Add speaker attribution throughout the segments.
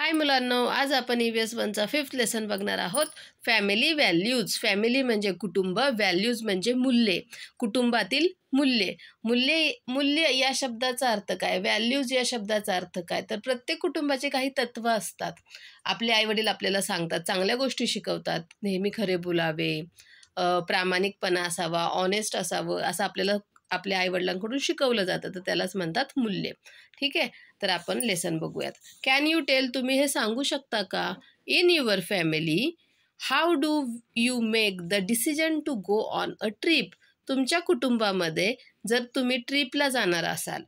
Speaker 1: हाय मुलांनो आज आपण ई व्ही एस वनचा फिफ्थ लेसन बघणार आहोत. फॅमिली व्हॅल्यूज फॅमिली म्हणजे कुटुंब व्हॅल्यूज म्हणजे मूल्ये. कुटुंबातील मूल्ये. मूल्ये मूल्य या शब्दाचा अर्थ काय? व्हॅल्यूज या शब्दाचा अर्थ काय? तर प्रत्येक कुटुंबाचे काही तत्त्व असतात. आपले आईवडील आपल्याला सांगतात चांगल्या गोष्टी शिकवतात. नेहमी खरे बोलावे. प्रामाणिकपणा असावा ऑनेस्ट असावं असं आपल्याला आपल्या आईवडिलांकडून शिकवलं जातं तर त्यालाच म्हणतात मूल्य. ठीक आहे? तर आपण लेसन बघूयात. कॅन यू टेल तुम्ही हे सांगू शकता का? In your family how do you make the decision to go on a trip तुमच्या कुटुंबामध्ये जर तुम्ही ट्रिपला जाणार असाल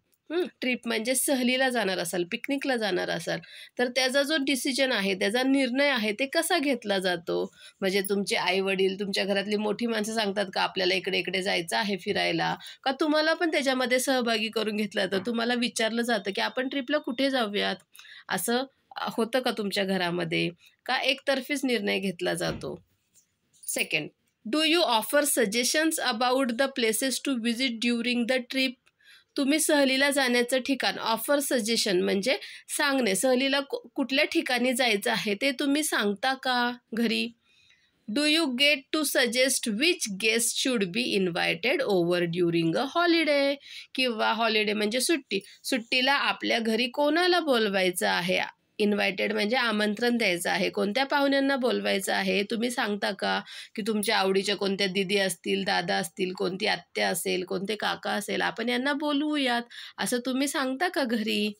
Speaker 1: ट्रिप म्हणजे सहलीला जाणार असाल पिकनिकला जाणार असाल तर त्याचा जो डिसिजन आहे त्याचा निर्णय आहे ते कसा घेतला जातो? म्हणजे तुमचे आई वडील तुमच्या घरातली मोठी माणसं सांगतात का आपल्याला इकडे इकडे जायचं आहे फिरायला? का तुम्हाला पण त्याच्यामध्ये सहभागी करून घेतलं जातं? तुम्हाला विचारलं जातं की आपण ट्रिपला कुठे जाऊयात? असं होतं का तुमच्या घरामध्ये? का एकतर्फीच निर्णय घेतला जातो? Second do you offer suggestions about the places to visit during the trip तुम्ही सहलीला जाण्याचं ठिकाण ऑफर सजेशन म्हणजे सांगणे. सहलीला कु- कुठल्या ठिकाणी जायचं आहे ते तुम्ही सांगता का घरी? Do you get to suggest which guest should be invited over during a holiday किंवा हॉलिडे म्हणजे सुट्टी. सुट्टीला आपल्या घरी कोणाला बोलवायचं आहे? इन्व्हायटेड म्हणजे आमंत्रण द्यायचं आहे. कोणत्या पाहुण्यांना बोलवायचं आहे? तुम्ही सांगता का? की तुमच्या आवडीच्या कोणत्या दिदी असतील दादा असतील कोणती आत्या असेल कोणते काका असेल? आपण यांना बोलवूयात. असं तुम्ही सांगता का घरी?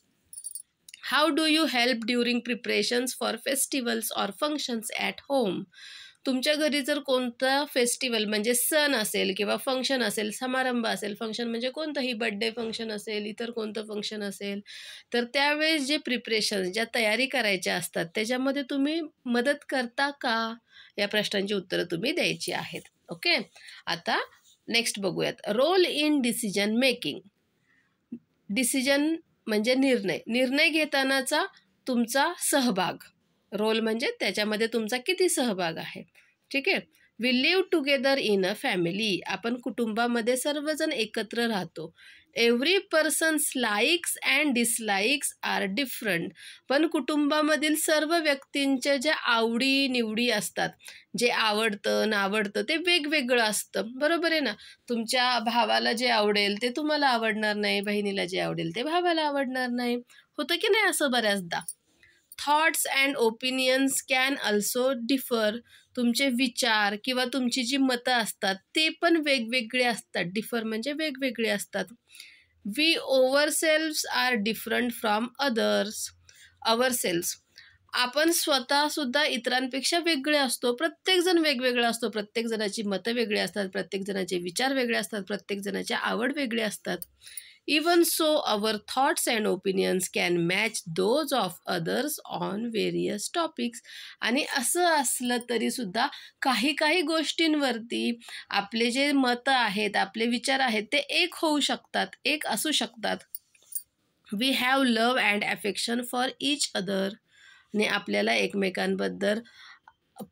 Speaker 1: How do you help during preparations for festivals or functions at home तुमच्या घरी जर कोणता फेस्टिवल म्हणजे सण असेल किंवा फंक्शन असेल समारंभ असेल फंक्शन म्हणजे कोणतंही बड्डे फंक्शन असेल इतर कोणतं फंक्शन असेल तर त्यावेळेस जे प्रिपरेशन ज्या तयारी करायच्या असतात त्याच्यामध्ये तुम्ही मदत करता का? या प्रश्नांची उत्तरं तुम्ही द्यायची आहेत. ओके आता नेक्स्ट बघूयात. Role in decision making decision म्हणजे निर्णय. निर्णय घेतानाचा तुमचा सहभाग. रोल म्हणजे त्याच्यामध्ये तुमचा किती सहभाग आहे. ठीक आहे? We live together in a family आपण कुटुंबामध्ये सर्वजण एकत्र राहतो. Every persons likes and dislikes are different पण कुटुंबामधील सर्व व्यक्तींच्या ज्या आवडी निवडी असतात जे आवडतं नावडतं ते वेगवेगळं असतं. बरोबर आहे ना? तुमच्या भावाला जे आवडेल ते तुम्हाला आवडणार नाही बहिणीला जे आवडेल ते भावाला आवडणार नाही. होतं की नाही असं बऱ्याचदा? Thoughts and opinions can also differ तुमचे विचार किंवा तुमची जी मतं असतात ते पण वेगवेगळे असतात. डिफर म्हणजे वेगवेगळे असतात. We our selfs are different from others our selves आपण स्वतःसुद्धा इतरांपेक्षा वेगळे असतो. प्रत्येकजण वेगवेगळा असतो. प्रत्येकजणाची मतं वेगळी असतात. प्रत्येकजणाचे विचार वेगळे असतात. प्रत्येकजणाची आवड वेगळी असतात. Even so our thoughts and opinions can match those of others on various topics आणि असं असलं तरीसुद्धा काही काही गोष्टींवरती आपले जे मतं आहेत आपले विचार आहेत ते एक होऊ शकतात एक असू शकतात. We have love and affection for each other आणि आपल्याला एकमेकांबद्दल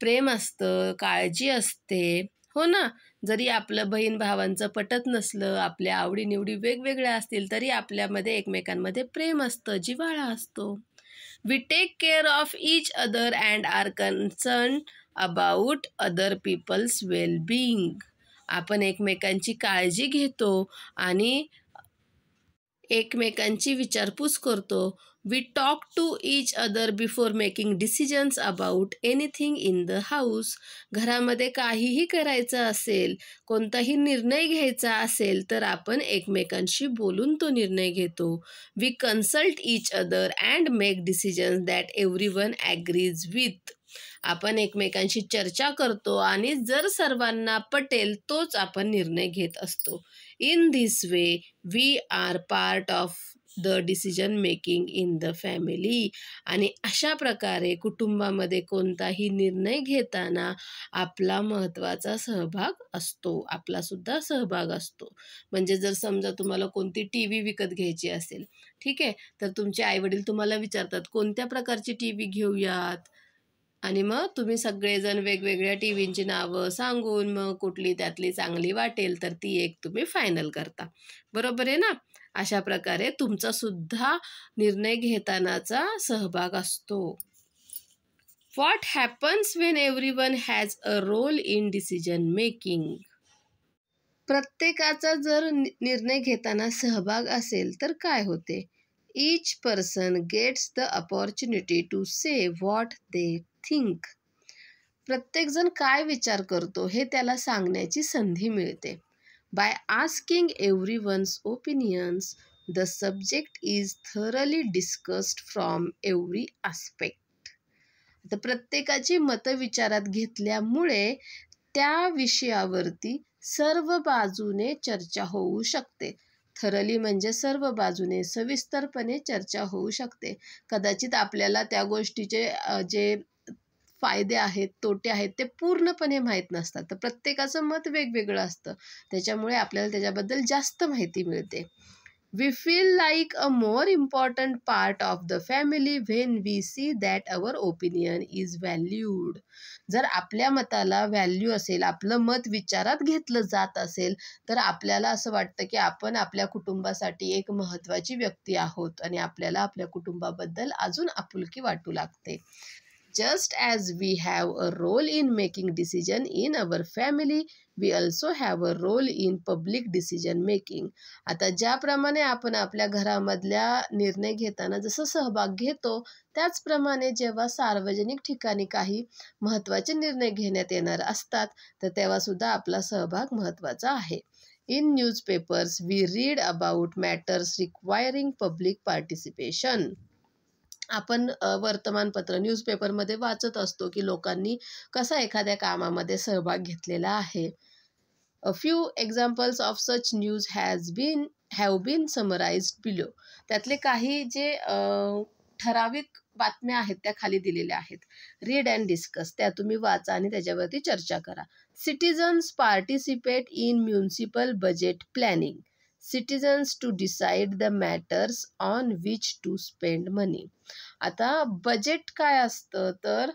Speaker 1: प्रेम असतं काळजी असते. हो ना? जरी आपलं बहीण भावांचं पटत नसलं आपल्या आवडीनिवडी वेगवेगळ्या असतील तरी आपल्यामध्ये एकमेकांमध्ये प्रेम असतं जिव्हाळा असतो. We take care of each other and are concern about other people's wellbeing आपण एकमेकांची काळजी घेतो आणि एकमेकांची विचारपूस करतो. We talk to each other before making decisions about anything in the house घरामध्ये काहीही करायचं असेल कोणताही निर्णय घ्यायचा असेल तर आपण एकमेकांशी बोलून तो निर्णय घेतो. We consult each other and make decisions that every one agrees with आपण एकमेकांशी चर्चा करतो आणि जर सर्वांना पटेल तोच आपण निर्णय घेत असतो. In this way we are part of the decision making in the family. आणि अशा प्रकारे कुटुंबामध्ये कोणताही निर्णय घेताना आपला महत्त्वाचा सहभाग असतो. आपलासुद्धा सहभाग असतो. म्हणजे जर समजा तुम्हाला कोणती टी व्ही विकत घ्यायची असेल ठीक आहे? तर तुमचे आईवडील तुम्हाला विचारतात कोणत्या प्रकारची टी व्ही घेऊयात? आणि मग तुम्ही सगळेजण वेगवेगळ्या टी व्हींची नावं सांगून मग कुठली त्यातली चांगली वाटेल तर ती एक तुम्ही फायनल करता. बरोबर आहे ना? अशा प्रकारे तुमचा सुद्धा निर्णय घेतानाचा सहभाग असतो. What happens when everyone has a role in decision making प्रत्येकाचा जर निर्णय घेताना सहभाग असेल तर काय होते? Each person gets the opportunity to say what they think प्रत्येकजण काय विचार करतो हे त्याला सांगण्याची संधी मिळते. By asking everyone's ones opinions the subject is thoroughly discussed from aspect. Aspect आता प्रत्येकाची मतं विचारात घेतल्यामुळे त्या विषयावरती सर्व बाजूने चर्चा होऊ शकते थरली म्हणजे सर्व बाजूने सविस्तरपणे चर्चा होऊ शकते कदाचित आपल्याला त्या गोष्टीचे जे फायदे आहेत तोटे आहेत ते पूर्णपणे माहीत नसतात. तर प्रत्येकाचं मत वेगवेगळं असतं. त्याच्यामुळे आपल्याला त्याच्याबद्दल जास्त माहिती मिळते. We feel like a more important part of the family when we see that our opinion is valued जर आपल्या मताला व्हॅल्यू असेल आपलं मत विचारात घेतलं जात असेल तर आपल्याला असं वाटतं की आपण आपल्या कुटुंबासाठी एक महत्त्वाची व्यक्ती आहोत आणि आपल्याला आपल्या कुटुंबाबद्दल अजून आपुलकी वाटू लागते. Just as we have a role in making decision in our family, we also have a role in public decision making आता ज्याप्रमाणे आपण आपल्या घरामधल्या निर्णय घेताना जसं सहभाग घेतो त्याचप्रमाणे जेव्हा सार्वजनिक ठिकाणी काही महत्त्वाचे निर्णय घेण्यात येणार असतात तर तेव्हासुद्धा आपला सहभाग महत्त्वाचा आहे. In newspapers we read about matters requiring public participation आपण वर्तमानपत्र न्यूजपेपरमध्ये वाचत असतो की लोकांनी कसा एखाद्या कामामध्ये सहभाग घेतलेला आहे. A few examples of such news has been have been summarise below त्यातले काही जे ठराविक बातम्या आहेत त्या खाली दिलेल्या आहेत. रीड अँड डिस्कस त्या तुम्ही वाचा आणि त्याच्यावरती चर्चा करा. Citizens participate in municipal budget planning citizens to decide the matters on which to spend money आता बजेट काय असतं? तर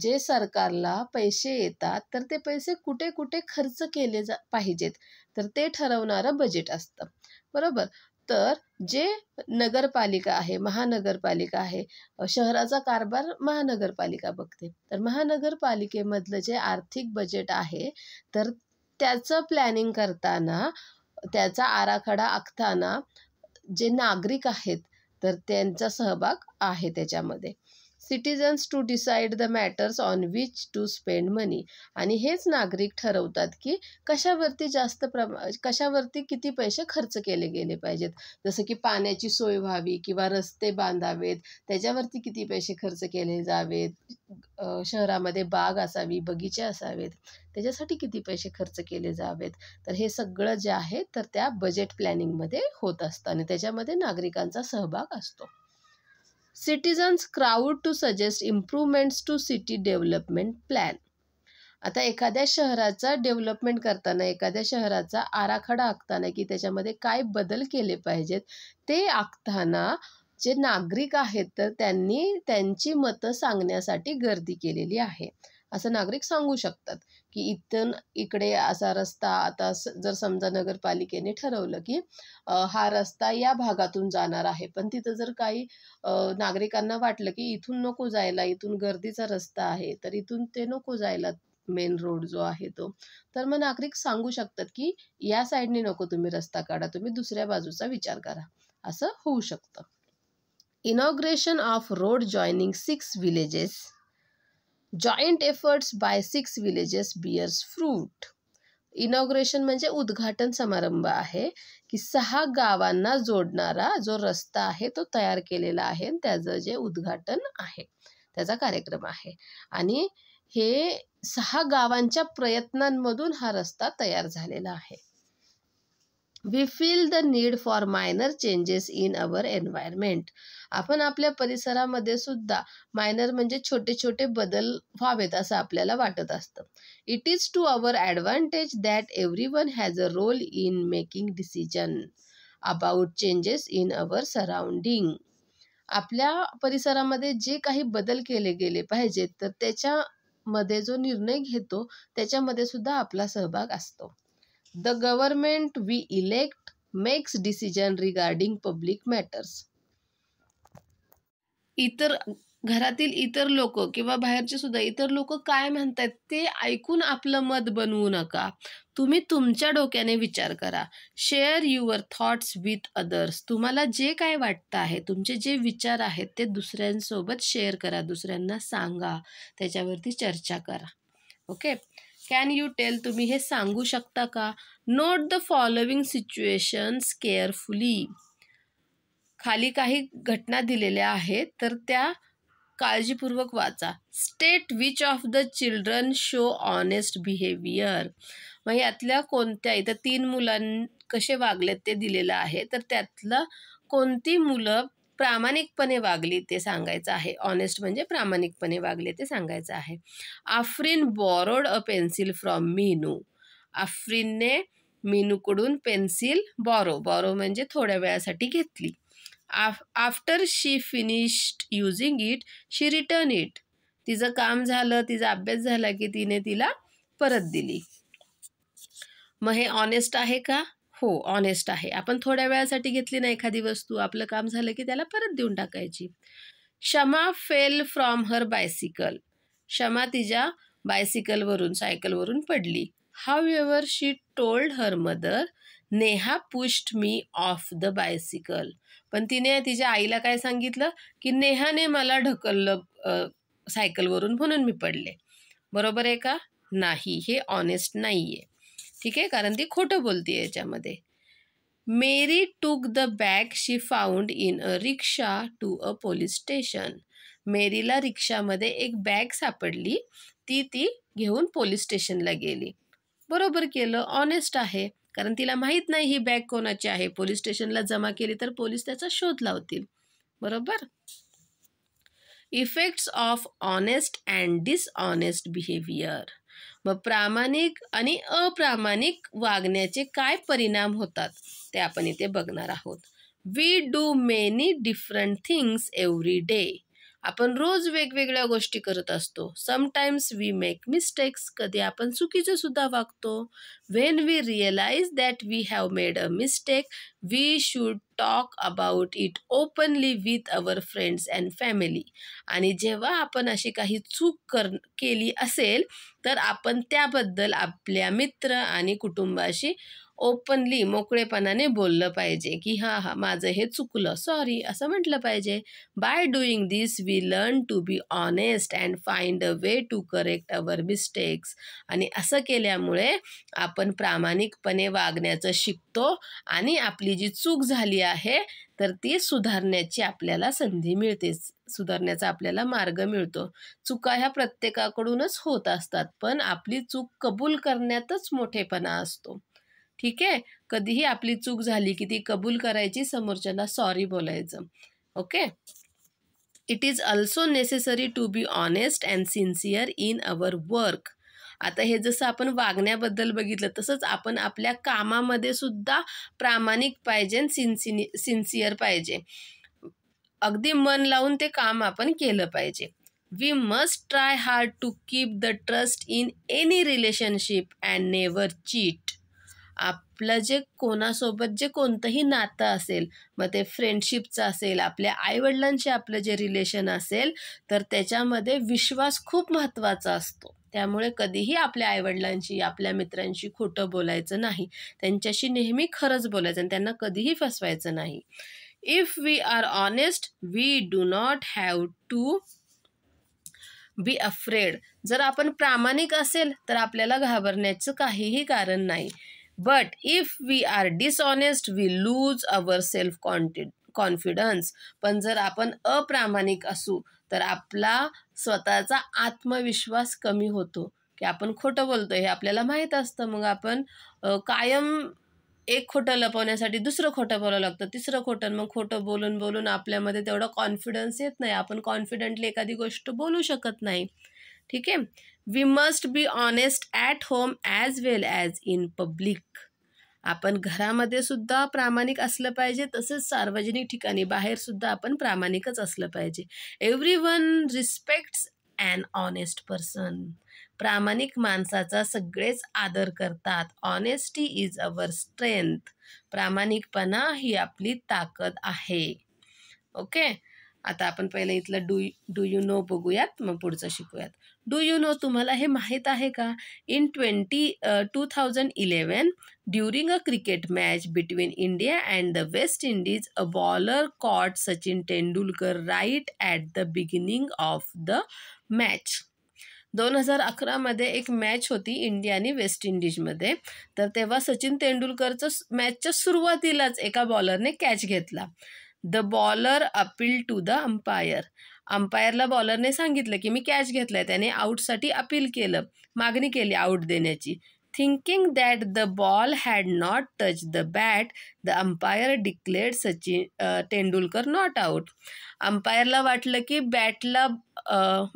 Speaker 1: जे सरकारला पैसे येतात तर ते पैसे कुठे कुठे खर्च केले जा पाहिजेत. तर ते ठरवणारं बजेट असतं. बरोबर? तर जे नगरपालिका आहे महानगरपालिका आहे शहराचा कारभार महानगरपालिका बघते. तर महानगरपालिकेमधलं जे आर्थिक बजेट आहे तर त्याचं प्लॅनिंग करताना त्याचा आराखडा आखताना जे नागरिक आहेत तर त्यांचा सहभाग आहे त्याच्यामध्ये. Citizens to decide the matters on which to spend money आणि हेच नागरिक ठरवतात की कशावरती जास्त प्रमा कशावरती किती पैसे खर्च केले गेले पाहिजेत. जसं की पाण्याची सोय व्हावी किंवा रस्ते बांधावेत त्याच्यावरती किती पैसे खर्च केले जावेत शहरामध्ये बाग असावी बगीचे असावेत त्याच्यासाठी किती पैसे खर्च केले जावेत. तर हे सगळं जे आहे तर त्या बजेट प्लॅनिंगमध्ये होत असतं आणि त्याच्यामध्ये नागरिकांचा सहभाग असतो. Citizens crowd to suggest improvements to city development plan आता एखाद्या शहराचा डेव्हलपमेंट करताना एखाद्या शहराचा आराखडा आखताना की त्याच्यामध्ये काय बदल केले पाहिजेत ते आखताना जे नागरिक आहेत तर त्यांनी त्यांची मतं सांगण्यासाठी गर्दी केलेली आहे. असं नागरिक सांगू शकतात की इथून इकडे असा रस्ता आता जर समजा नगरपालिकेने ठरवलं की हा रस्ता या भागातून जाणार आहे. पण तिथं जर काही नागरिकांना वाटलं की इथून नको जायला इथून गर्दीचा रस्ता आहे तर इथून ते नको जायला मेन रोड जो आहे तो. तर मग नागरिक सांगू शकतात की या साईडने नको तुम्ही रस्ता काढा तुम्ही दुसऱ्या बाजूचा विचार करा. असं होऊ शकतं. Inauguration of road joining six villages joint efforts by six villages bears fruit inauguration म्हणजे उद्घाटन समारंभ आहे. की सहा गावांना जोडणारा जो रस्ता आहे तो तयार केलेला आहे त्याचं जे उद्घाटन आहे. त्याचा कार्यक्रम आहे. आणि हे सहा गावांच्या प्रयत्नांमधून हा रस्ता तयार झालेला आहे. We feel the need for minor changes in our environment आपण आपल्या परिसरामध्ये सुद्धा मायनर म्हणजे छोटे छोटे बदल व्हावेत असं आपल्याला वाटत असतं. It is to our advantage that every one has a role in making decision about changes in our surrounding आपल्या परिसरामध्ये जे काही बदल केले गेले पाहिजेत तर त्याच्यामध्ये जो निर्णय घेतो त्याच्यामध्ये सुद्धा आपला सहभाग असतो. The government we elect makes decision regarding public matters इतर घरातील इतर लोक किंवा बाहेरचे सुद्धा इतर लोक काय म्हणतात ते ऐकून आपलं मत बनवू नका. तुम्ही तुमच्या डोक्याने विचार करा. Share your thoughts with others तुम्हाला जे काय वाटतं आहे तुमचे जे विचार आहेत ते दुसऱ्यांसोबत शेअर करा दुसऱ्यांना सांगा. त्याच्यावरती चर्चा करा. ओके कॅन यू टेल तुम्ही हे सांगू शकता का? Note the following situations carefully खाली काही घटना दिलेल्या आहेत तर त्या काळजीपूर्वक वाचा. State which of the children show honest behaviour मग यातल्या कोणत्या इथं तीन मुलां कसे वागलेत ते दिलेलं आहे. तर त्यातलं कोणती मुलं प्रामाणिकपणे वागली ते सांगायचं आहे. ऑनेस्ट म्हणजे प्रामाणिकपणे वागले ते सांगायचं आहे. Afrin borrowed a pencil from Meenu. आफ्रिनने मीनूकडून पेन्सिल बॉरो बॉरो म्हणजे थोड्या वेळासाठी घेतली. Af after she finished using it she return it तिचं काम झालं तिचा अभ्यास झाला की तिने तिला परत दिली. मग हे ऑनेस्ट आहे का? हो ऑनेस्ट आहे. आपण थोड्या वेळासाठी घेतली ना एखादी वस्तू आपलं काम झालं की त्याला परत देऊन टाकायची. क्षमा फेल फ्रॉम हर बायसिकल क्षमा तिच्या बायसिकलवरून सायकलवरून पडली. However she told her mother Neha pushed me off the bicycle पण तिने तिच्या आईला काय सांगितलं? की नेहाने मला ढकललं सायकलवरून म्हणून मी पडले. बरोबर आहे का? नाही. हे ऑनेस्ट नाही आहे ठीक आहे? कारण ती खोटं बोलते याच्यामध्ये. Mary took the bag she found in a rickshaw to a police station. मेरीला रिक्षामध्ये एक बॅग सापडली. ती ती घेऊन पोलीस स्टेशनला गेली. बरोबर केलं. ऑनेस्ट आहे. कारण तिला माहीत नाही ही बॅग कोणाची आहे. पोलीस स्टेशनला जमा केली तर पोलीस त्याचा शोध लावतील. बरोबर? Effects of honest and dishonest behaviour. मग प्रामाणिक आणि अप्रामाणिक वागण्याचे काय परिणाम होतात ते आपण इथे बघणार आहोत. We do many different things every day आपण रोज वेगवेगळ्या गोष्टी करत असतो. समटाईम्स वी मेक मिस्टेक्स कधी आपण चुकीचं सुद्धा वागतो. When we realise that we have made a mistake we should talk about it openly with our friends and family आणि जेव्हा आपण अशी काही चूक कर केली असेल तर आपण त्याबद्दल आपल्या मित्र आणि कुटुंबाशी ओपनली मोकळेपणाने बोललं पाहिजे की हां हां माझं हे चुकलं सॉरी असं म्हटलं पाहिजे. By doing this we learn to be honest and find a way to correct our mistakes आणि असं केल्यामुळे आपण प्रामाणिकपणे वागण्याचं शिकतो आणि आपली जी चूक झाली आहे तर ती सुधारण्याची आपल्याला संधी मिळते सुधारण्याचा आपल्याला मार्ग मिळतो. चुका ह्या प्रत्येकाकडूनच होत असतात पण आपली चूक कबूल करण्यातच मोठेपणा असतो. ठीक आहे? कधीही आपली चूक झाली की ती कबूल करायची समोरच्याला सॉरी बोलायचं. Okay it is also necessary to be honest and sincere in our work आता हे जसं आपण वागण्याबद्दल बघितलं तसंच आपण आपल्या कामामध्ये सुद्धा प्रामाणिक पाहिजे सिन्सिनि सिन्सिअर पाहिजे. अगदी मन लावून ते काम आपण केलं पाहिजे. We must try hard to keep the trust in any relationship and never cheat आपलं जे कोणासोबत जे कोणतंही नातं असेल मग ते फ्रेंडशिपचं असेल आपल्या आईवडिलांशी आपलं जे रिलेशन असेल तर त्याच्यामध्ये विश्वास खूप महत्त्वाचा असतो. त्यामुळे कधीही आपल्या आईवडिलांशी आपल्या मित्रांशी खोटं बोलायचं नाही. त्यांच्याशी नेहमी खरंच बोलायचं आणि त्यांना कधीही फसवायचं नाही. If we are honest we do not have to be afraid जर आपण प्रामाणिक असेल तर आपल्याला घाबरण्याचं काहीही कारण नाही. But if we are dishonest, we lose our self conti confidence पण जर आपण अप्रामाणिक असू तर आपला स्वतःचा आत्मविश्वास कमी होतो. की आपण खोटं बोलतो हे आपल्याला माहीत असतं. मग आपण कायम एक खोटं लपवण्यासाठी दुसरं खोटं बोलावं लागतं. तिसरं खोटं मग खोटं बोलून बोलून आपल्यामध्ये तेवढा कॉन्फिडन्स येत नाही. आपण कॉन्फिडंटली एखादी गोष्ट बोलू शकत नाही. ठीक आहे? We must be honest at home as well as in public आपण घरामध्ये सुद्धा प्रामाणिक असलं पाहिजे तसंच सार्वजनिक ठिकाणी बाहेरसुद्धा आपण प्रामाणिकच असलं पाहिजे. Every one respects and honest person प्रामाणिक माणसाचा सगळेच आदर करतात. ऑनेस्टी इज अवर स्ट्रेंथ प्रामाणिकपणा ही आपली ताकद आहे. ओके आता आपण पहिलं इथलं डू डू यू नो बघूयात मग पुढचं शिकूयात. डू यू नो तुम्हाला हे माहीत आहे का? In twenty two thousand eleven during a cricket match between India and the West Indies a bowler caught Sachin Tendulkar right at the beginning of the match दोन हजार अकरामध्ये एक मॅच होती इंडिया आणि वेस्ट इंडिजमध्ये तर तेव्हा सचिन तेंडुलकरचं मॅचच्या सुरुवातीलाच एका बॉलरने कॅच घेतला. The bowler appeal to the umpire अंपायरला बॉलरने सांगितलं की मी कॅच घेतलाय त्याने आऊटसाठी अपील केलं मागणी केली आऊट देण्याची. Thinking that the ball had not touch the bat the umpire declared Sachin Tendulkar not out. अंपायरला वाटलं की बॅटला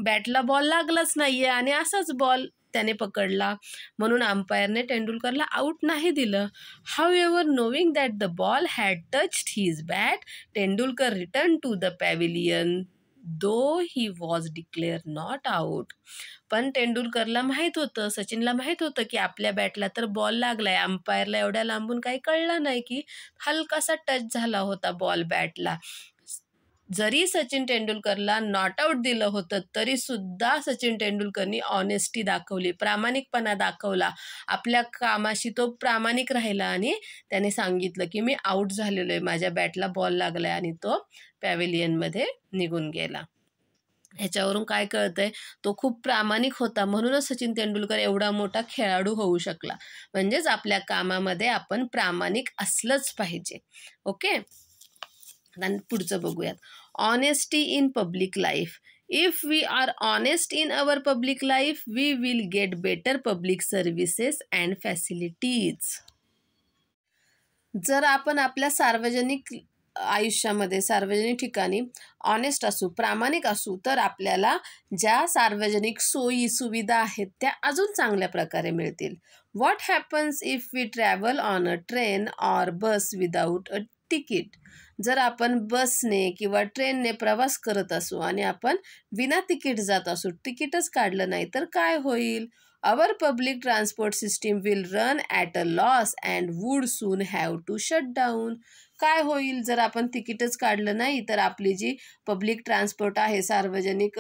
Speaker 1: बॅटला बॉल लागलाच नाही आहे आणि असाच बॉल त्याने पकडला. म्हणून अंपायरने तेंडुलकरला आऊट नाही दिलं. However knowing that the ball had touched his bat Tendulkar return to the pavilion though he was declare not out पण तेंडुलकरला माहीत होतं सचिनला माहीत होतं की आपल्या बॅटला तर बॉल लागलाय. अंपायरला एवढ्या लांबून काही कळला नाही की हलकासा टच झाला होता बॉल बॅटला जरी सचिन तेंडुलकरला नॉट आऊट दिलं होतं तरी सुद्धा सचिन तेंडुलकरनी ऑनेस्टी दाखवली प्रामाणिकपणा दाखवला. आपल्या कामाशी तो प्रामाणिक राहिला आणि त्याने सांगितलं की मी आऊट झालेलो आहे. माझ्या बॅटला बॉल लागलाय. आणि तो पॅव्हिलियनमध्ये निघून गेला. ह्याच्यावरून काय कळतंय? तो खूप प्रामाणिक होता. म्हणूनच सचिन तेंडुलकर एवढा मोठा खेळाडू होऊ शकला. म्हणजेच आपल्या कामामध्ये आपण प्रामाणिक असलंच पाहिजे. ओके? आणि पुढचं बघूयात. Honesty in public life if we are honest in our public life we will get better public services and facilities जर आपण आपल्या सार्वजनिक आयुष्यामध्ये सार्वजनिक ठिकाणी ऑनेस्ट असू प्रामाणिक असू तर आपल्याला ज्या सार्वजनिक सोयी सुविधा आहेत त्या अजून चांगल्या प्रकारे मिळतील. What happens if we travel on a train or bus without a ticket जर आपण बसने किंवा ट्रेनने प्रवास करत असू आणि आपण विना तिकीट जात असू तिकीटच काढलं नाही तर काय होईल? Our public transport system will run at a loss and would soon have to shut down काय होईल? जर आपण तिकीटच काढलं नाही तर आपली जी पब्लिक ट्रान्सपोर्ट आहे सार्वजनिक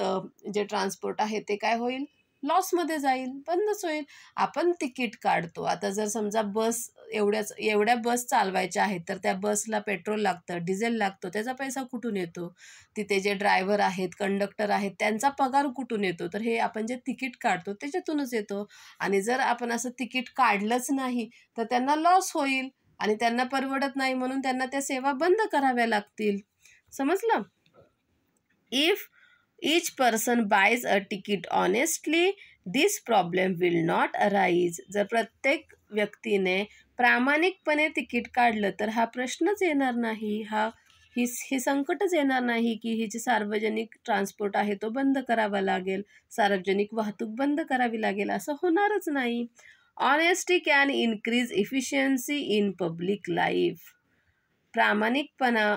Speaker 1: जे ट्रान्सपोर्ट आहे ते काय होईल? लॉसमध्ये जाईल बंदच होईल. आपण तिकीट काढतो. आता जर समजा बस एवढ्याच एवढ्या बस चालवायच्या आहेत तर त्या बसला पेट्रोल लागतं डिझेल लागतो त्याचा पैसा कुठून येतो? तिथे जे ड्रायव्हर आहेत कंडक्टर आहेत त्यांचा पगार कुठून येतो? तर हे आपण जे तिकीट काढतो त्याच्यातूनच येतो. आणि जर आपण असं तिकीट काढलंच नाही तर त्यांना लॉस होईल. आणि त्यांना परवडत नाही म्हणून त्यांना त्या सेवा बंद कराव्या लागतील. समजलं? If each person buys a ticket honestly this problem will not arise जर प्रत्येक व्यक्तीने प्रामाणिकपणे तिकीट काढलं तर हा प्रश्नच येणार नाही. हा ही हे संकटच येणार नाही की ही जी सार्वजनिक ट्रान्सपोर्ट आहे तो बंद करावा लागेल. सार्वजनिक वाहतूक बंद करावी लागेल. असं होणारच नाही. Honesty can increase efficiency in public life प्रामाणिकपणा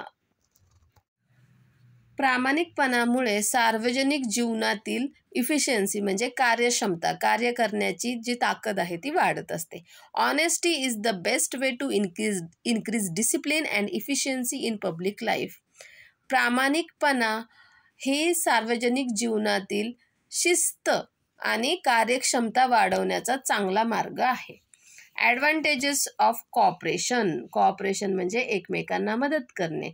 Speaker 1: प्रामाणिकपणामुळे सार्वजनिक जीवनातील इफिशियन्सी म्हणजे कार्यक्षमता कार्य करण्याची जी ताकद आहे ती वाढत असते. Honesty is the best way to increase increase discipline and efficiency in public life प्रामाणिकपणा हे सार्वजनिक जीवनातील शिस्त आणि कार्यक्षमता वाढवण्याचा चांगला मार्ग आहे. ॲडव्हान्टेजेस ऑफ कॉपरेशन कॉपरेशन म्हणजे एकमेकांना मदत करणे.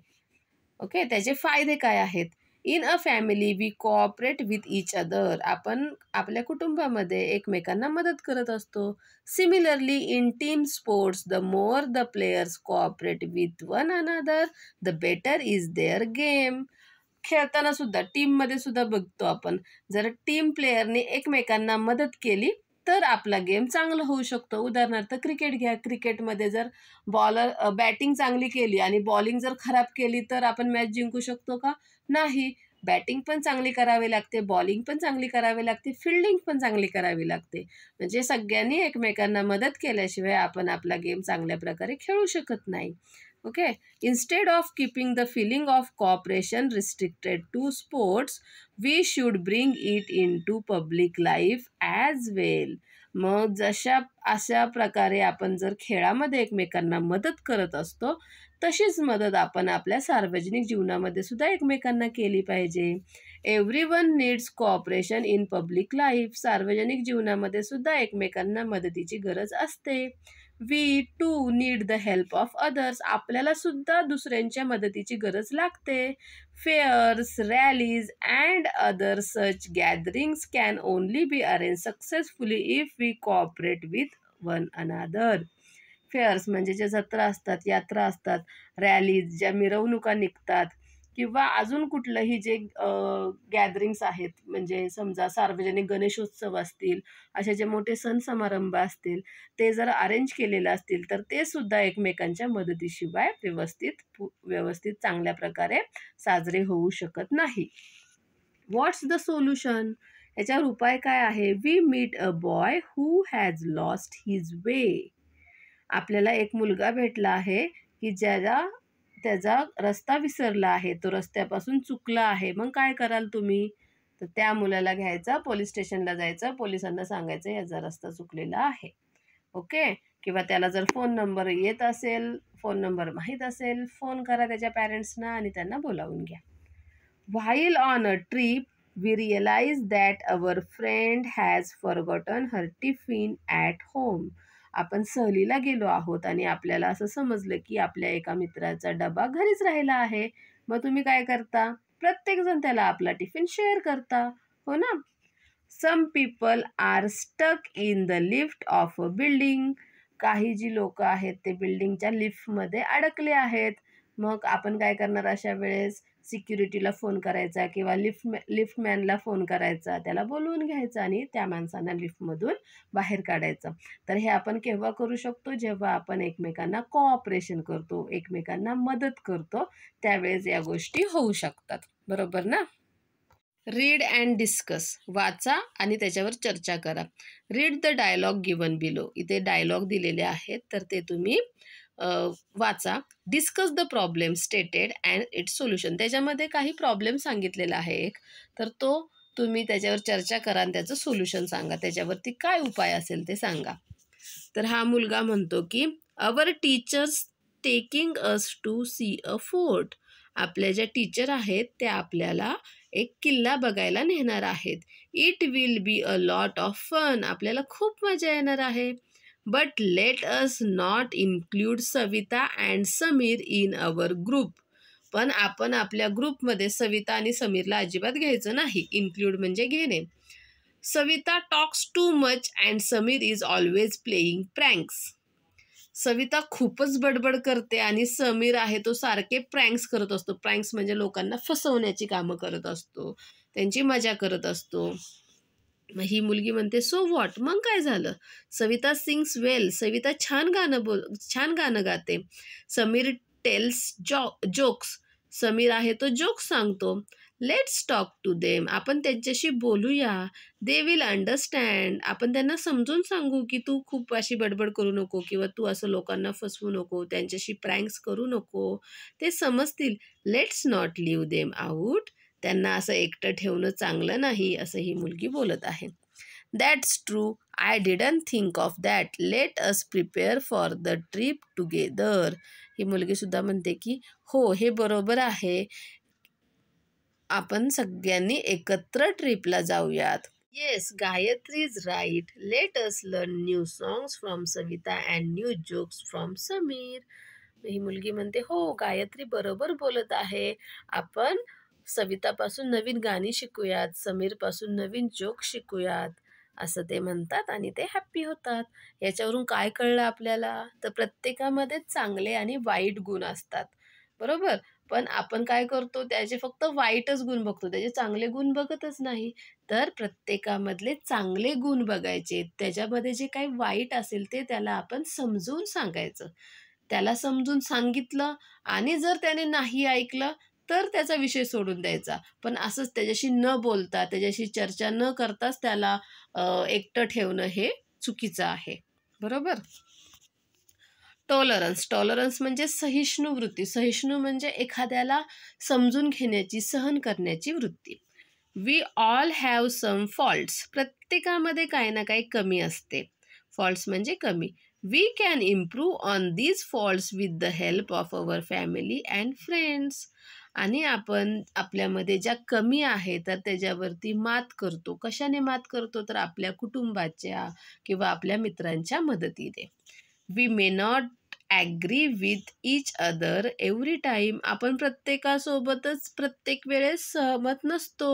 Speaker 1: ओके त्याचे फायदे काय आहेत? In a family we cooperate with each other आपण आपल्या कुटुंबामध्ये एकमेकांना मदत करत असतो. Similarly in team sports the more the players cooperate with one another the better is their game खेळताना सुद्धा टीममध्ये सुद्धा बघतो आपण. जर टीम प्लेयरने एकमेकांना मदत केली तर आपला गेम चांगला होऊ शकतो. उदाहरणार्थ क्रिकेट घ्या. क्रिकेटमध्ये जर बॉलर बॅटिंग चांगली केली आणि बॉलिंग जर खराब केली तर आपण मॅच जिंकू शकतो का? नाही. बॅटिंग पण चांगली करावी लागते बॉलिंग पण चांगली करावी लागते फिल्डिंग पण चांगली करावी लागते. म्हणजे सगळ्यांनी एकमेकांना मदत केल्याशिवाय आपण आपला गेम चांगल्या प्रकारे खेळू शकत नाही. Okay instead of keeping the feeling of cooperation restricted to sports we should bring it into public life as well. मग जशा अशा प्रकारे आपण जर खेळामध्ये एकमेकांना मदत करत असतो तशीच मदत आपण आपल्या सार्वजनिक जीवनामध्ये सुद्धा एकमेकांना केली पाहिजे. Everyone needs cooperation in public life सार्वजनिक जीवनामध्ये सुद्धा एकमेकांना मदतीची गरज असते. We too need the help of others आपल्याला सुद्धा दुसऱ्यांच्या मदतीची गरज लागते. Fairs rallies and other such gatherings can only be arrange successfully if we cooperate with one another fairs म्हणजे ज्या जत्रा असतात यात्रा असतात रॅलीज ज्या मिरवणुका निघतात किंवा अजून कुठलंही जे गॅदरिंग्स आहेत म्हणजे समजा सार्वजनिक गणेशोत्सव असतील असे जे मोठे सण समारंभ असतील ते जर अरेंज केलेले असतील तर ते सुद्धा एकमेकांच्या मदतीशिवाय व्यवस्थित व्यवस्थित चांगल्या प्रकारे साजरे होऊ शकत नाही. व्हॉट्स द सोल्युशन याच्यावर उपाय काय आहे? We meet a boy who has lost his way आपल्याला एक मुलगा भेटला आहे की ज्याला त्याचा रस्ता विसरला आहे तो रस्त्यापासून चुकला आहे. मग काय कराल तुम्ही? तर त्या मुलाला घ्यायचा पोलीस स्टेशनला जायचं पोलिसांना सांगायचं याचा रस्ता चुकलेला आहे. ओके? किंवा त्याला जर फोन नंबर येत असेल फोन नंबर माहीत असेल फोन करा त्याच्या पॅरेंट्सना आणि त्यांना बोलावून घ्या. While on a trip we realize that our friend has forgotten her tiffin at home आपण सहलीला गेलो आहोत आणि आपल्याला असं समजलं की आपल्या एका मित्राचा डबा घरीच राहिला आहे. मग तुम्ही काय करता? प्रत्येकजण त्याला आपला टिफिन शेअर करता. हो ना? Some people are stuck in the lift of a building काही जी लोक आहेत ते बिल्डिंगच्या लिफ्टमध्ये अडकले आहेत. मग आपण काय करणार अशा वेळेस? सिक्युरिटीला फोन करायचा किंवा लिफ्ट लिफ्टमॅनला फोन करायचा त्याला बोलवून घ्यायचं आणि त्या माणसांना लिफ्टमधून बाहेर काढायचं. तर हे आपण केव्हा करू शकतो? जेव्हा आपण एकमेकांना कोऑपरेशन करतो एकमेकांना मदत करतो त्यावेळेस या गोष्टी होऊ शकतात. बरोबर ना? रीड अँड डिस्कस वाचा आणि त्याच्यावर चर्चा करा. Read the dialogue given below इथे डायलॉग दिलेले आहेत तर ते तुम्ही वाचा. Discuss the problem stated and its solution त्याच्यामध्ये काही प्रॉब्लेम सांगितलेला आहे एक. तर तो तुम्ही त्याच्यावर चर्चा करा आणि त्याचं सोल्युशन सांगा. त्याच्यावरती काय उपाय असेल ते सांगा. तर हा मुलगा म्हणतो की our teachers taking us to see a fort आपल्या ज्या टीचर आहेत त्या आपल्याला एक किल्ला बघायला नेणार आहेत. It will be a lot of fun आपल्याला खूप मजा येणार आहे. But let us not include Savita and Sameer in our group पण आपण आपल्या ग्रुपमध्ये सविता आणि समीरला अजिबात घ्यायचं नाही. इन्क्ल्यूड म्हणजे घेणे. Savita talks too much and Sameer is always playing pranks Savita खूपच बडबड करते आणि समीर आहे तो सारखे प्रँक्स करत असतो. प्रँक्स म्हणजे लोकांना फसवण्याची कामं करत असतो. त्यांची मजा करत असतो. ही मुलगी म्हणते सो वॉट मग काय झालं? सविता सिंग्स वेल सविता छान गाणं बोल छान गाणं गाते. Sameer tells jo jokes Sameer आहे तो जोक्स सांगतो. लेट्स टॉक टू देम आपण त्यांच्याशी बोलूया. दे विल अंडरस्टँड आपण त्यांना समजून सांगू की तू खूप अशी बडबड करू नको किंवा तू असं लोकांना फसवू नको त्यांच्याशी प्रँक्स करू नको. ते समजतील. Let's not leave them out त्यांना असं एकटं ठेवणं चांगलं नाही असं ही मुलगी बोलत आहे. That's true I didn't think of that let us prepare for the trip together ही मुलगीसुद्धा म्हणते की हो हे बरोबर आहे. आपण सगळ्यांनी एकत्र ट्रिपला जाऊयात. Yes Gayatri is right let us learn new songs from Savita and new jokes from Sameer ही मुलगी म्हणते हो गायत्री बरोबर बोलत आहे. आपण सवितापासून नवीन गाणी शिकूयात समीरपासून नवीन जोक शिकूयात असं ते म्हणतात आणि ते हॅप्पी होतात. याच्यावरून काय कळलं आपल्याला? तर प्रत्येकामध्ये चांगले आणि वाईट गुण असतात. बरोबर? पण आपण काय करतो? त्याचे फक्त वाईटच गुण बघतो. त्याचे चांगले गुण बघतच नाही. तर प्रत्येकामधले चांगले गुण बघायचे. त्याच्यामध्ये जे काही वाईट असेल ते त्याला आपण समजून सांगायचं. त्याला समजून सांगितलं आणि जर त्याने नाही ऐकलं तर त्याचा विषय सोडून द्यायचा. पण असंच त्याच्याशी न बोलता त्याच्याशी चर्चा न करताच त्याला एकटं ठेवणं हे चुकीचं आहे. बरोबर? टॉलरन्स टॉलरन्स म्हणजे सहिष्णू वृत्ती. सहिष्णू म्हणजे एखाद्याला समजून घेण्याची सहन करण्याची वृत्ती. We all have some faults प्रत्येकामध्ये काही ना काही कमी असते. फॉल्ट्स म्हणजे कमी. We can improve on these faults with the help of our family and friends आणि आपण आपल्यामध्ये ज्या कमी आहे तर त्याच्यावरती मात करतो. कशाने मात करतो? तर आपल्या कुटुंबाच्या किंवा आपल्या मित्रांच्या मदतीने. We may not agree with each other every time आपण प्रत्येकासोबतच प्रत्येक वेळेस सहमत नसतो.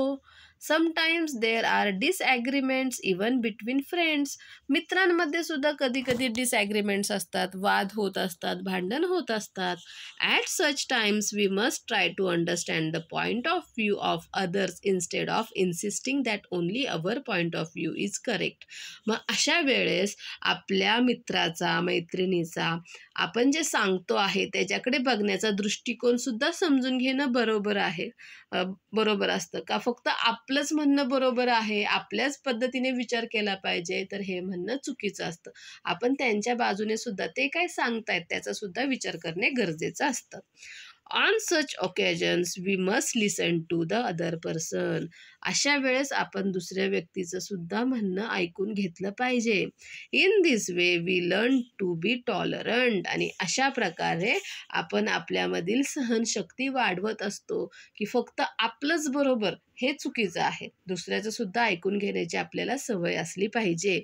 Speaker 1: Sometimes there are disagreements even between friends मित्रांमध्ये सुद्धा कधी कधी डिसॲग्रीमेंट्स असतात वाद होत असतात भांडण होत असतात. At such times we must try to understand the point of view of others instead of insisting that only our point of view is correct मग अशा वेळेस आपल्या मित्राचा मैत्रिणीचा आपण जे सांगतो आहे त्याच्याकडे बघण्याचा दृष्टिकोनसुद्धा समजून घेणं बरोबर आहे. बरोबर असतं. का फक्त आपलंच म्हणणं बरोबर आहे आपल्याच पद्धतीने विचार केला पाहिजे तर हे म्हणणं चुकीचं असतं. आपण त्यांच्या बाजूने सुद्धा ते काय सांगतायत त्याचा सुद्धा विचार करणे गरजेचं असतं. On such occasions we must listen to the other person अशा वेळेस आपण दुसऱ्या व्यक्तीचं सुद्धा म्हणणं ऐकून घेतलं पाहिजे. In this way we learn to be tolerant आणि अशा प्रकारे आपण आपल्यामधील सहनशक्ती वाढवत असतो की फक्त आपलंच बरोबर हे चुकीचं आहे. दुसऱ्याचं सुद्धा ऐकून घेण्याची आपल्याला सवय असली पाहिजे.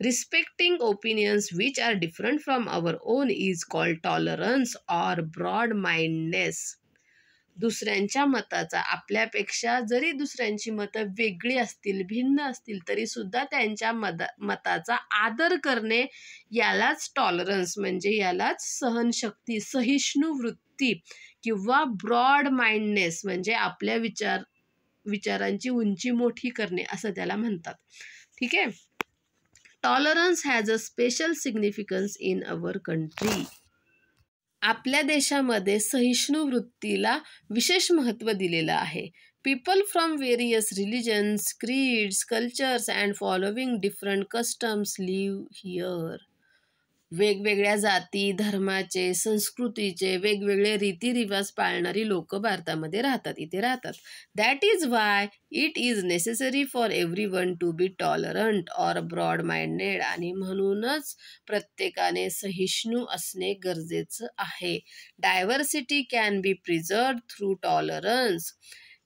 Speaker 1: Respecting opinions which are different from our own is called tolerance or broad mindedness दुसऱ्यांच्या मताचा आपल्यापेक्षा जरी दुसऱ्यांची मतं वेगळी असतील भिन्न असतील तरीसुद्धा त्यांच्या मद मताचा आदर करणे यालाच टॉलरन्स म्हणजे यालाच सहनशक्ती सहिष्णू वृत्ती किंवा ब्रॉड माइंडनेस म्हणजे आपल्या विचार विचारांची उंची मोठी करणे असं त्याला म्हणतात. ठीक आहे? Tolerance has a special significance in our country आपल्या देशामध्ये सहिष्णू वृत्तीला विशेष महत्त्व दिलेलं आहे. People from various religions creeds cultures and following different customs live here वेगवेगळ्या जाती धर्माचे संस्कृतीचे वेगवेगळे रीतिरिवाज पाळणारी लोक भारतामध्ये राहतात इथे राहतात. That is why it is necessary for everyone to be tolerant or broad minded आणि म्हणूनच प्रत्येकाने सहिष्णू असणे गरजेचं आहे. Diversity can be preserve through tolerance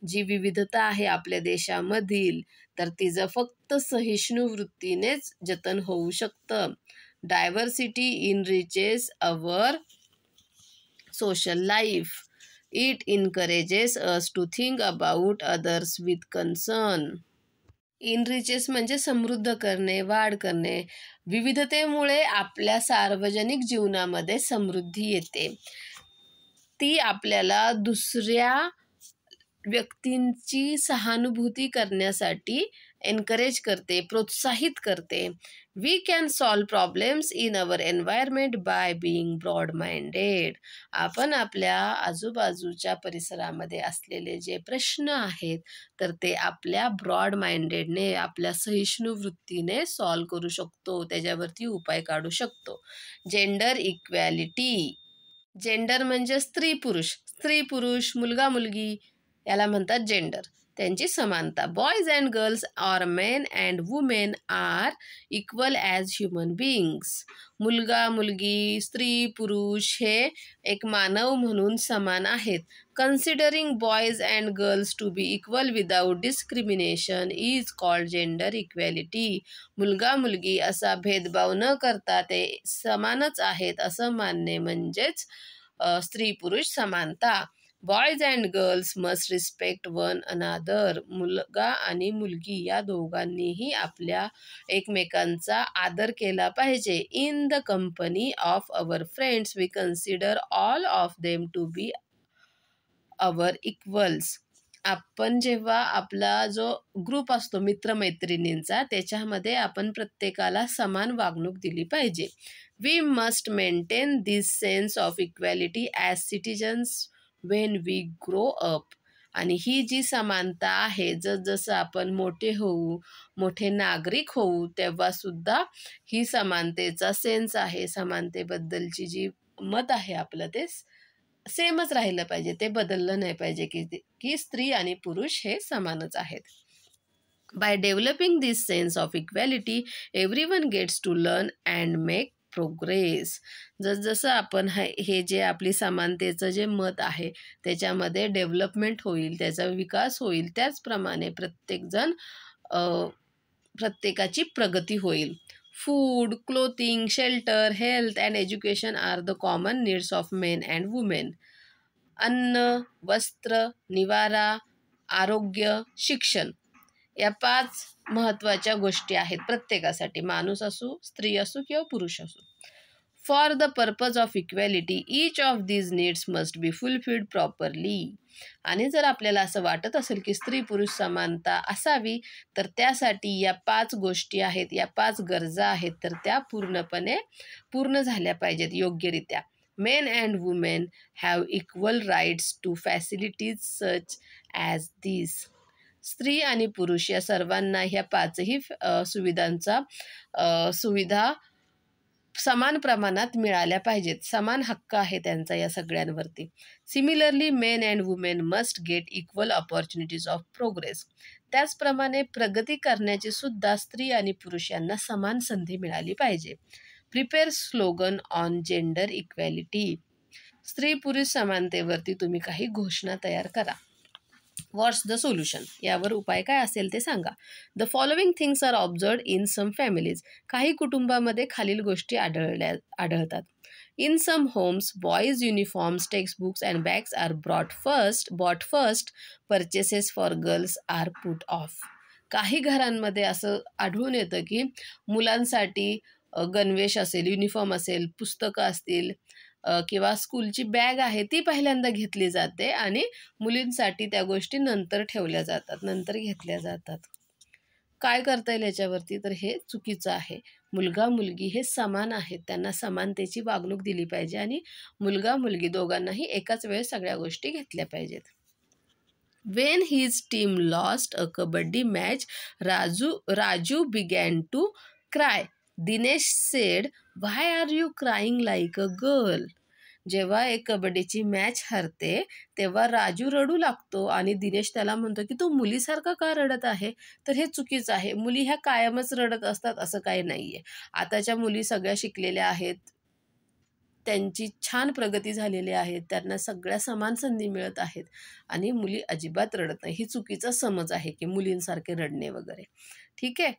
Speaker 1: जी विविधता आहे आपल्या देशामधील तर तिचं फक्त सहिष्णू वृत्तीनेच जतन होऊ शकतं. Diversity enriches our social life it It us to to think others with concern in enriches म्हणजे समृद्ध करणे वाढ करणे. विविधतेमुळे आपल्या सार्वजनिक जीवनामध्ये समृद्धी येते. ती आपल्याला दुसऱ्या व्यक्तींची सहानुभूती करण्यासाठी एनकरेज करते प्रोत्साहित करते. We can solve problems in our environment by being broad minded आपण आपल्या आजूबाजूच्या परिसरामध्ये असलेले जे प्रश्न आहेत तर ते आपल्या ब्रॉड माइंडेडने आपल्या सहिष्णू वृत्तीने सॉल्व करू शकतो. त्याच्यावरती उपाय काढू शकतो. जेंडर इक्वॅलिटी जेंडर म्हणजे स्त्री पुरुष स्त्री पुरुष मुलगा मुलगी याला म्हणतात जेंडर त्यांची समानता. Boys and girls are men and women are equal as human beings मुलगा मुलगी स्त्री पुरुष हे एक मानव म्हणून समान आहेत. Considering boys and girls to be equal without discrimination is called gender equality मुलगा मुलगी असा भेदभाव न करता ते समानच आहेत असं मानणे म्हणजेच स्त्री पुरुष समानता. Boys and girls must respect one another मुलगा आणि मुलगी या दोघांनीही आपल्या एकमेकांचा आदर केला पाहिजे. In the company of our friends we consider all of them to be our equals आपण जेव्हा आपला जो ग्रुप असतो मित्रमैत्रिणींचा त्याच्यामध्ये आपण प्रत्येकाला समान वागणूक दिली पाहिजे. We must maintain this sense of equality as citizens when we grow up आणि ही जी समानता आहे जसजसं आपण मोठे होऊ मोठे नागरिक होऊ तेव्हासुद्धा ही समानतेचा सेन्स आहे. समानतेबद्दलची जी मत आहे आपलं ते सेमच राहिलं पाहिजे. ते बदललं नाही पाहिजे की की स्त्री आणि पुरुष हे समानच आहेत. By developing this sense of equality everyone gets to learn and make progress जसजसं आपण हे हे जे आपली समानतेचं जे मत आहे त्याच्यामध्ये डेव्हलपमेंट होईल त्याचा विकास होईल त्याचप्रमाणे प्रत्येकजण प्रत्येकाची प्रगती होईल. Food clothing shelter health and education are the common needs of men and women अन्न वस्त्र निवारा आरोग्य शिक्षण. या पाच महत्त्वाच्या गोष्टी आहेत प्रत्येकासाठी. माणूस असू स्त्री असू किंवा पुरुष असू. For the purpose of equality each of these needs must be fulfilled properly आणि जर आपल्याला असं वाटत असेल की स्त्री पुरुष समानता असावी तर त्यासाठी या पाच गोष्टी आहेत या पाच गरजा आहेत तर त्या पूर्णपणे पूर्ण झाल्या पाहिजेत योग्यरित्या. Men and women have equal rights to facilities such as these स्त्री आणि पुरुष या सर्वांना ह्या पाचही सुविधांचा सुविधा समान प्रमाणात मिळाल्या पाहिजेत. समान हक्क आहे त्यांचा या सगळ्यांवरती. Similarly men and women must get equal opportunities of progress त्याचप्रमाणे प्रगती करण्याची सुद्धा स्त्री आणि पुरुष यांना समान संधी मिळाली पाहिजे. Prepare slogan on gender equality स्त्री पुरुष समानतेवरती तुम्ही काही घोषणा तयार करा. व्हॉट्स द सोल्युशन यावर उपाय काय असेल ते सांगा. The following things are observed in some families काही कुटुंबामध्ये खालील गोष्टी आढळल्या आढळतात. In some homes boys uniforms textbooks and bags are brought first bought first purchases for girls are put off काही घरांमध्ये असं आढळून येतं की मुलांसाठी गणवेश असेल युनिफॉर्म असेल पुस्तकं असतील किंवा स्कूलची बॅग आहे ती पहिल्यांदा घेतली जाते आणि मुलींसाठी त्या गोष्टी नंतर ठेवल्या जातात नंतर घेतल्या जातात. काय करता येईल याच्यावरती? तर हे चुकीचं आहे. मुलगा मुलगी हे समान आहेत. त्यांना समानतेची वागणूक दिली पाहिजे आणि मुलगा मुलगी दोघांनाही एकाच वेळेस सगळ्या गोष्टी घेतल्या पाहिजेत. When his team lost a kabaddi match Raju Raju began to cry Dinesh said why are you crying like a girl जेव्हा एक कबड्डीची मॅच हरते तेव्हा राजू रडू लागतो आणि दिनेश त्याला म्हणतो की तू मुलीसारखा का रडत आहे? तर हे चुकीचं आहे. मुली ह्या कायमच रडत असतात असं काही नाही आहे आताच्या मुली सगळ्या शिकलेल्या आहेत. त्यांची छान प्रगती झालेली आहे. त्यांना सगळ्या समान संधी मिळत आहेत. आणि मुली अजिबात रडत नाही. ही चुकीचा समज आहे की मुलींसारखे रडणे वगैरे. ठीक आहे?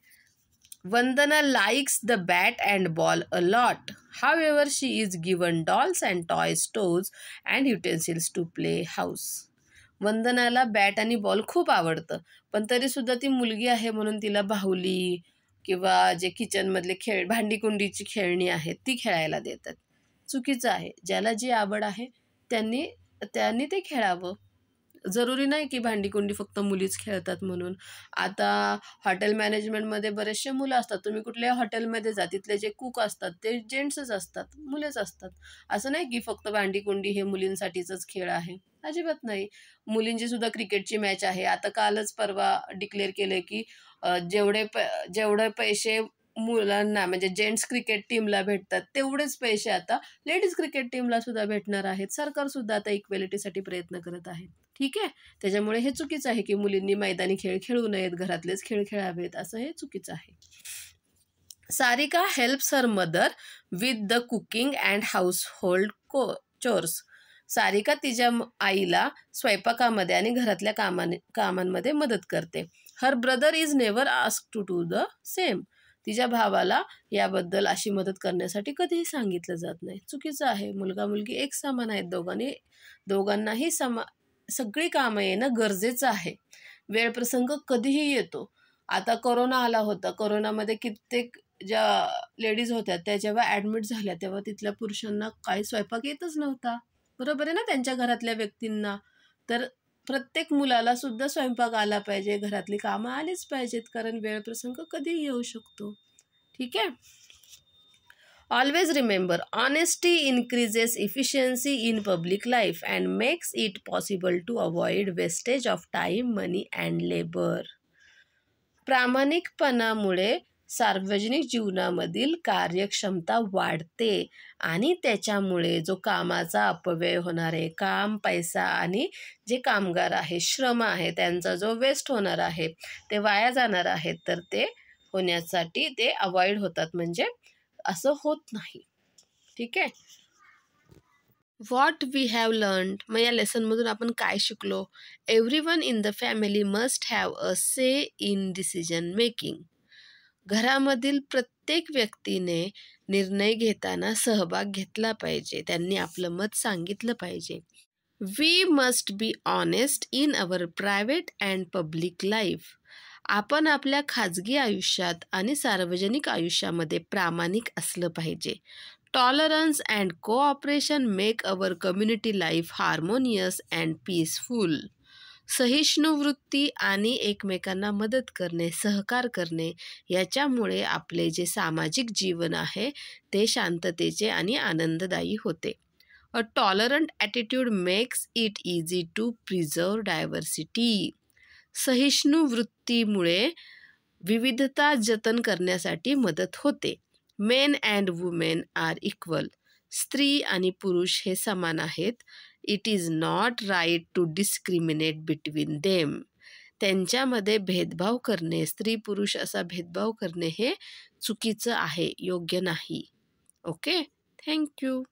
Speaker 1: Vandana likes the bat and ball a lot. However, she is given dolls and toys, toys and utensils to play house. वंदनाला बॅट आणि बॉल खूप आवडतं पण तरीसुद्धा ती मुलगी आहे म्हणून तिला बाहुली किंवा जे किचनमधले खेळ भांडीकुंडीची खेळणी आहेत ती खेळायला देतात चुकीचं आहे ज्याला जी आवड आहे त्यांनी त्यांनी ते खेळावं जरुरी नाही की भांडीकुंडी फक्त मुलीच खेळतात म्हणून. आता हॉटेल मॅनेजमेंटमध्ये बरेचसे मुलं असतात. तुम्ही कुठल्याही हॉटेलमध्ये जा तिथले जे कुक असतात ते जेंट्सच असतात मुलेच असतात. असं नाही की फक्त भांडीकुंडी हे मुलींसाठीच खेळ आहे. अजिबात नाही. मुलींची सुद्धा क्रिकेटची मॅच आहे. आता कालच परवा डिक्लेअर केले की जेवढे प जेवढे पैसे मुलांना म्हणजे जेंट्स क्रिकेट टीमला भेटतात तेवढेच पैसे आता लेडीज क्रिकेट टीमला सुद्धा भेटणार आहेत. सरकार सुद्धा आता इक्वेलिटीसाठी प्रयत्न करत आहे. ठीक आहे? त्याच्यामुळे हे चुकीचं आहे की मुलींनी मैदानी खेळ खेळू नयेत घरातलेच खेळ खेळावेत असं हे चुकीचं आहे. Sarika helps her mother with the cooking and household को चोर्स सारिका तिच्या आईला स्वयंपाकामध्ये आणि घरातल्या कामाने कामांमध्ये मदत करते. Her brother is never ask to do the same तिच्या भावाला याबद्दल अशी मदत करण्यासाठी कधीही सांगितलं जात नाही. चुकीचं आहे. मुलगा मुलगी एक समान आहेत दोघांनी दोघांनाही समा सगळी कामं येणं गरजेचं आहे. वेळ प्रसंग कधीही येतो. आता करोना आला होता. करोनामध्ये कित्येक ज्या लेडीज होत्या त्या जेव्हा ॲडमिट झाल्या तेव्हा तिथल्या पुरुषांना काही स्वयंपाक येतच नव्हता. बरोबर आहे ना त्यांच्या घरातल्या व्यक्तींना? तर प्रत्येक मुलाला सुद्धा स्वयंपाक आला पाहिजे घरातली कामं आलीच पाहिजेत कारण वेळ प्रसंग कधीही येऊ शकतो. ठीक आहे? Always remember honesty increases efficiency in public life and makes it possible to avoid wastage of time money and labour प्रामाणिकपणामुळे सार्वजनिक जीवनामधील कार्यक्षमता वाढते आणि त्याच्यामुळे जो कामाचा अपव्यय होणार आहे काम पैसा आणि जे कामगार आहे श्रम आहे त्यांचा जो वेस्ट होणार आहे ते वाया जाणार आहेत तर ते होण्यासाठी ते अवॉइड होतात. म्हणजे असं होत नाही. ठीक आहे? व्हॉट वी हॅव लर्न मग या लेसनमधून आपण काय शिकलो? Everyone in the family must have a say in decision making घरामधील प्रत्येक व्यक्तीने निर्णय घेताना सहभाग घेतला पाहिजे. त्यांनी आपलं मत सांगितलं पाहिजे. We must be honest in our private and public life आपण आपल्या खाजगी आयुष्यात आणि सार्वजनिक आयुष्यामध्ये प्रामाणिक असलं पाहिजे. Tolerance and cooperation make our community life harmonious and peaceful सहिष्णुवृत्ती आणि एकमेकांना मदत करणे सहकार करणे याच्यामुळे आपले जे सामाजिक जीवन आहे ते शांततेचे आणि आनंददायी होते. A tolerant attitude makes it easy to preserve diversity सहिष्णू वृत्तीमुळे विविधता जतन करण्यासाठी मदत होते. Men and women are equal स्त्री आणि पुरुष हे समान आहेत. It is not right to discriminate between them त्यांच्यामध्ये भेदभाव करणे स्त्री पुरुष असा भेदभाव करणे हे चुकीचं आहे योग्य नाही. Okay thank you